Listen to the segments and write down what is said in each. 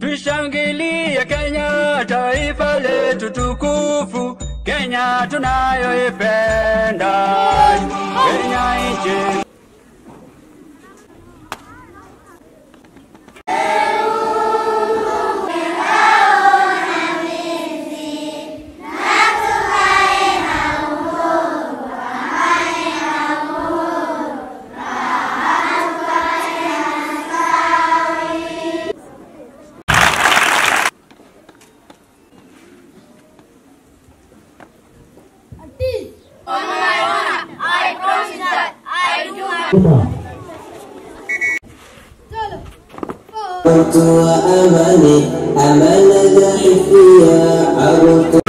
Tushangilie Kenya, taifa letu tukufu, Kenya tunayoipenda, Kenya nchi عرفت وأماني أمان حفيا عرفت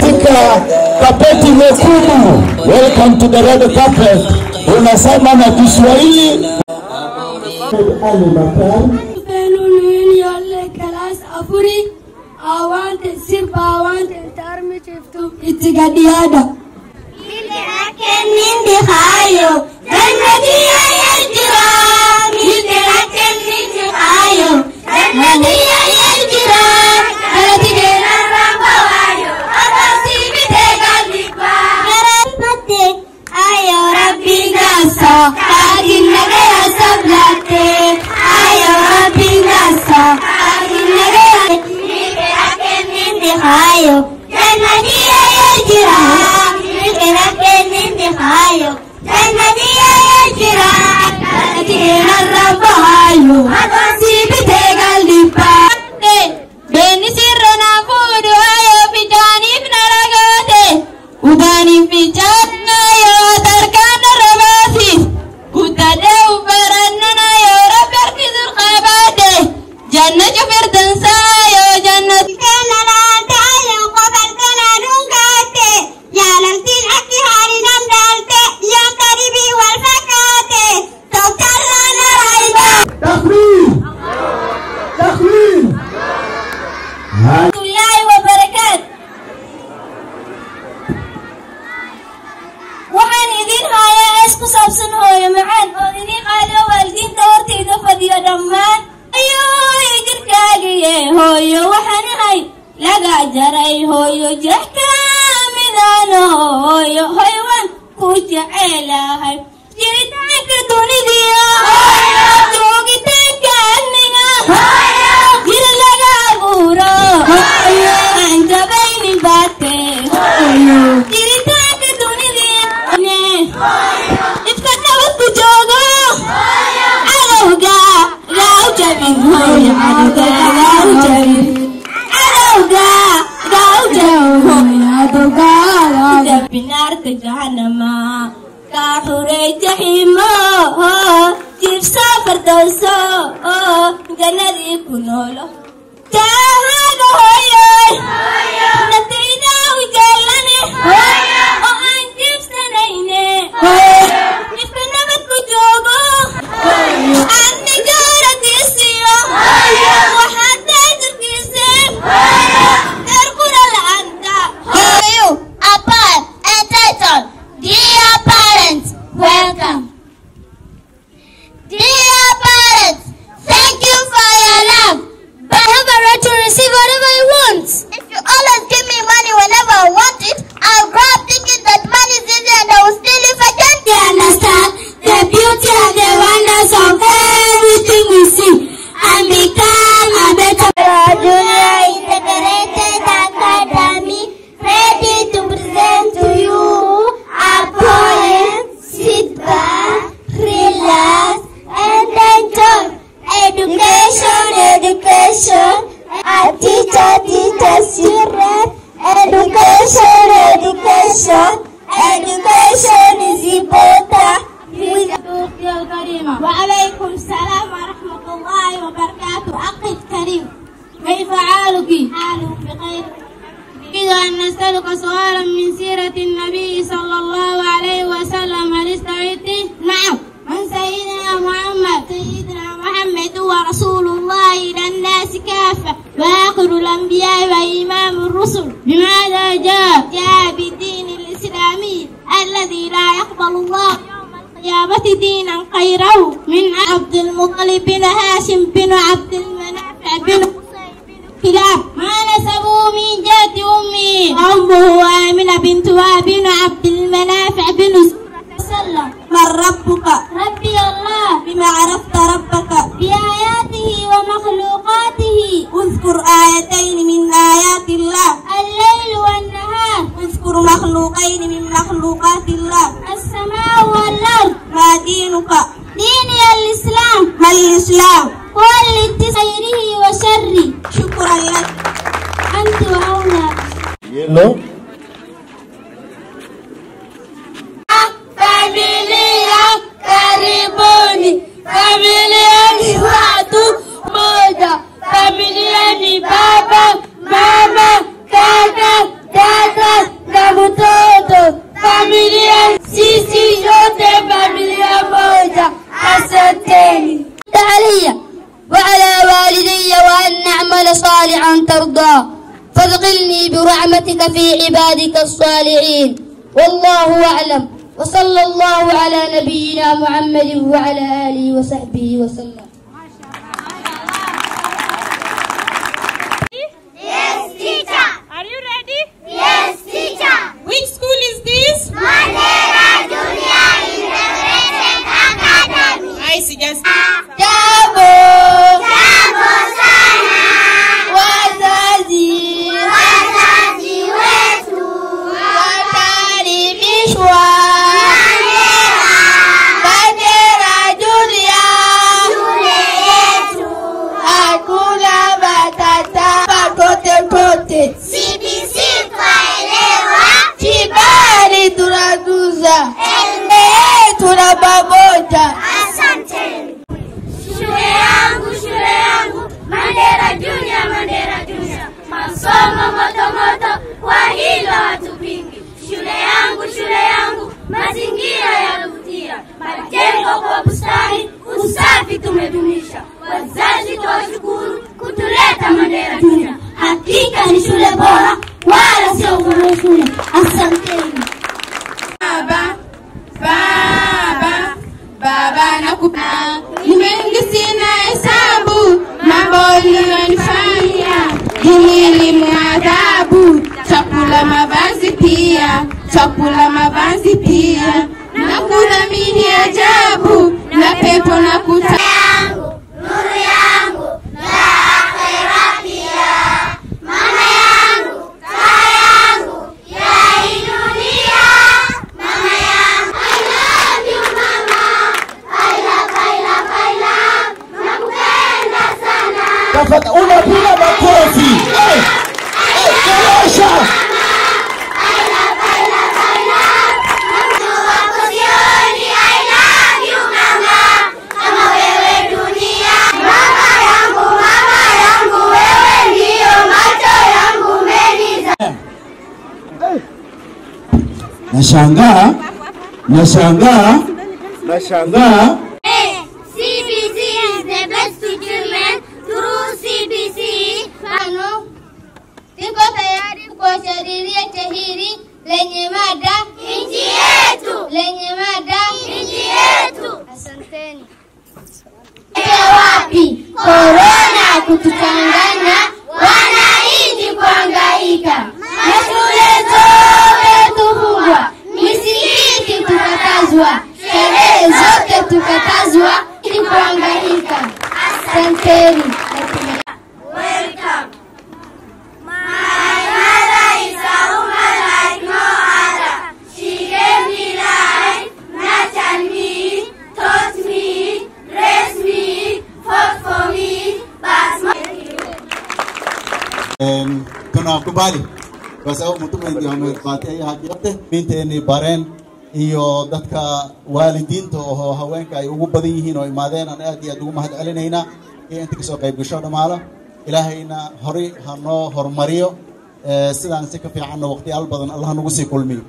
katika kapeti nyekundu. Welcome to the red carpet. Unasema na Kiswahili. Ali Bakar. I want a simple, I want a terminative to itigadiada. nindi hayo jannatiya yajira minde hayo lakin nindi hayo hooyo waxaan ahay laga jaray hooyo jeex kaamidaano hooyo hoy waan ku jecelahay jiritaanka dunidiyo joogitaanka amniga jir laga abuuro aan jabaynin baate jiritaanka dunidine ifka nabad ku joogo cadowga gaaw jabin hooyo cadowga jahima ho tirsa fardoso o galari kunolo ta ha ho yo ho yo natina ujalani ho education. Education is important. وعليكم السلام ورحمة الله وبركاته أخي الكريم كيف حالك؟ حالك بخير أريد أن نسألك سؤالا من سيرة النبي صلى الله عليه وسلم هل استعدت؟ نعم من سيدنا محمد سيدنا محمد هو رسول الله إلى الناس كافة وآخر الأنبياء وإمام الرسل بماذا جاء؟ جاء بالدين الإسلامي الذي لا يقبل الله يوم يابت دينا غيره من عبد المطلب بن هاشم بن عبد المنافع بن كلاب ما نسبه من جد أمي. أمه آمنة بنت بن عبد المنافع ما الإسلام هو خيره وشره شكرا لك أنت وأولى أعلم وصلى الله على نبينا محمد وعلى آله وصحبه وسلم. Pamoja Asante. Shule yangu, shule yangu, Mandela Junior, Mandela Junior. Masomo moto moto, kwa hilo hatupingi. Shule yangu, shule yangu, mazingira yavutia. Majengo kwa bustani, usafi tumedumisha. Wazazi twashukuru kutuleta Mandela Junior. Hakika ni shule bora, wala sio shule. Asanteni. Mambo uliyonifanyia. Dini, elimu, adhabu, chakula, mavazi pia, chakula, mavazi pia. Na kudhamini unapata unapiga makofi hey! hey! hey! nashangaa nashangaa nashangaa cutucar. Amepatia haki yote binteeni bareen iyo dadka waalidiinta oo haweenka ay ugu badan yihiin oo imaadeen aan aad iyo aad ugu mahad celinaynaa iyo inta ka soo qayb gasho dhammaala ilaahayna horay ha noo horumariyo Eh, sidaan si ka fiicanna waqtiyaal badan allah nagu sii kulmiyo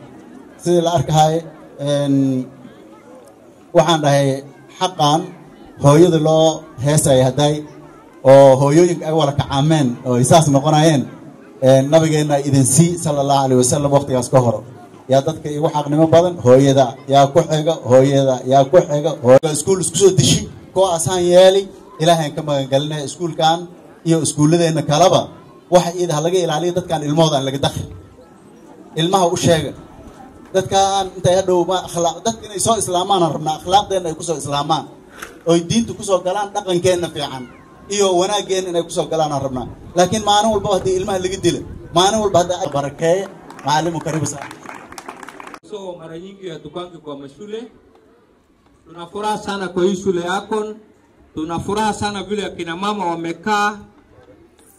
sidii la arkahay en, waxaan dhahay xaqan hooyada loo heesaya hadday oo hooyooyinka ay wala kacaameen oo ay saas noqonayeen een, nabigeena idin sii sala allahu alayh wasalam waqtigaas ka hor. Yaa dadka igu xaqnimo badan hooyada yaa ku xiga hooyada yaa ku xiga iskuul isku soo deshi kuwaasaan yeeli ilaahayn ka magangelinaya iskuulkan iyo iskuulladeenna kaleba waxa iida ha laga ilaaliyo dadkan ilmahooda aan laga dakri ilmaha u sheega dadkan intay hadhow ma akhlaaq dadka inay soo islaamaan aan rabnaa akhlaaqdeenna ay ku soo islaamaan oy diinta ku soo galaan dhaqankeenna fiican iyo wanaaggeenna inay kusoo galaan aan rabnaa laakiin maalin walba haddii ilmaha laga dila maalin walba hadda barakeeya macalimu karibu sana So mara nyingi hatukangi kwa mashule. Tuna furaha sana kwa hii shule yako. Tuna furaha sana vile akina mama wamekaa.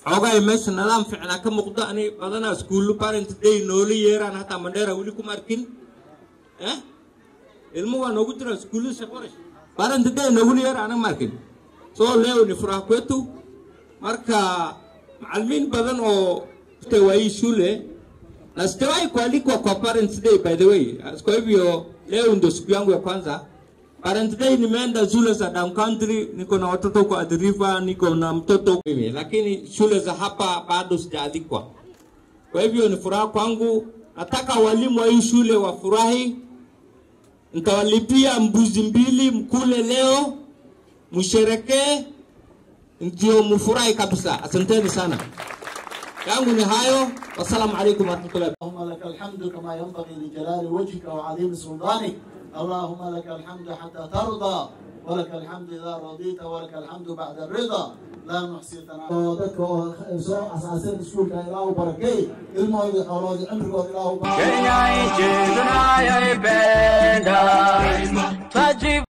Xogaa meesha nidaam fiicnaa ka muuqda ani badanaa iskuullo parent day noola yeeraan hataa mandheera weli kuma arkin eh? Ilmo waa noogu jira iskuullo shaqorash parent day noogula yeera anaga so leo ni furaha kwetu. Marka macalimiin badan oo te wa hii shule. Na sijawahi kualikwa kwa parents day by the way. Kwa hivyo leo ndio siku yangu ya kwanza. Parents Day nimeenda shule za down country, niko na watoto kwa Athi River, niko na mtoto mimi, lakini shule za hapa bado sijaalikwa. Kwa hivyo ni furaha kwangu. Nataka walimu wa hii shule wafurahi, nitawalipia mbuzi mbili mkule leo, msherekee, ndio mfurahi kabisa. Asanteni sana. yangu ni hayo. Wassalamu alaikum warahmatullahi اللهم لك الحمد كما ينبغي لجلال وجهك وعظيم سلطانك اللهم لك الحمد حتى ترضى ولك الحمد إذا رضيت ولك الحمد بعد الرضا لا نحصي ثناء dadka oo soo asaaseen iskuulka ilaahu barakay ilmahoodii xooloodii